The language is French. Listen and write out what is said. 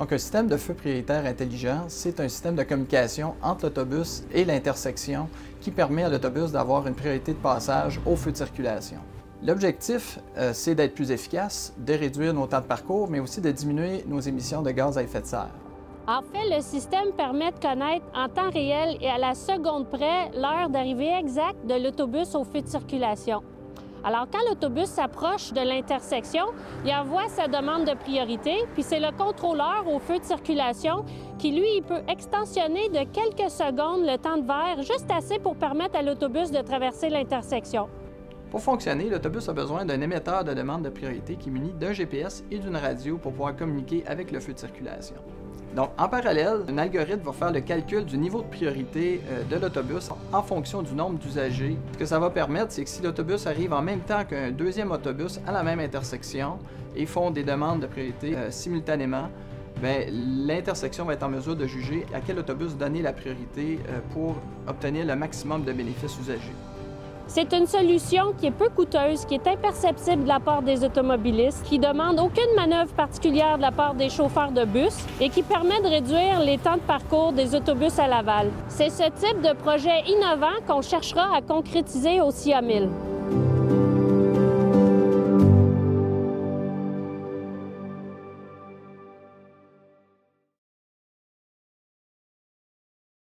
Donc, un système de feu prioritaire intelligent, c'est un système de communication entre l'autobus et l'intersection qui permet à l'autobus d'avoir une priorité de passage au feu de circulation. L'objectif, euh, c'est d'être plus efficace, de réduire nos temps de parcours, mais aussi de diminuer nos émissions de gaz à effet de serre. En fait, le système permet de connaître en temps réel et à la seconde près l'heure d'arrivée exacte de l'autobus au feu de circulation. Alors, quand l'autobus s'approche de l'intersection, il envoie sa demande de priorité, puis c'est le contrôleur au feu de circulation qui, lui, peut extensionner de quelques secondes le temps de verre, juste assez pour permettre à l'autobus de traverser l'intersection. Pour fonctionner, l'autobus a besoin d'un émetteur de demande de priorité qui est muni d'un GPS et d'une radio pour pouvoir communiquer avec le feu de circulation. Donc, en parallèle, un algorithme va faire le calcul du niveau de priorité euh, de l'autobus en fonction du nombre d'usagers. Ce que ça va permettre, c'est que si l'autobus arrive en même temps qu'un deuxième autobus à la même intersection et font des demandes de priorité euh, simultanément, ben, l'intersection va être en mesure de juger à quel autobus donner la priorité euh, pour obtenir le maximum de bénéfices usagers. C'est une solution qui est peu coûteuse, qui est imperceptible de la part des automobilistes, qui demande aucune manœuvre particulière de la part des chauffeurs de bus et qui permet de réduire les temps de parcours des autobus à Laval. C'est ce type de projet innovant qu'on cherchera à concrétiser à 1000.